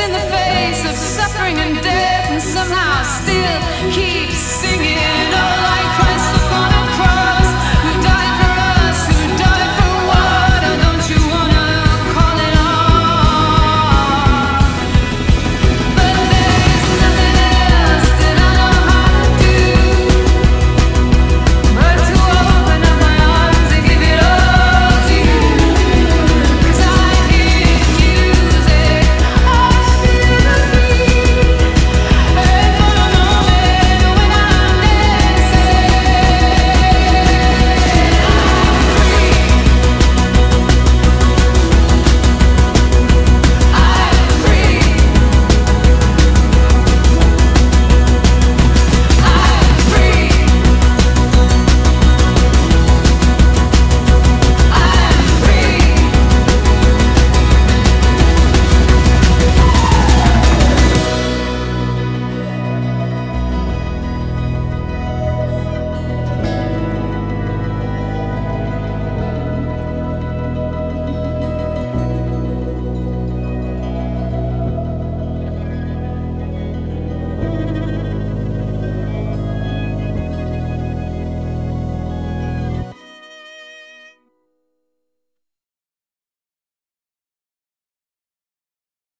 in the face of suffering and death, and somehow still keeps singing. Oh, like Christ.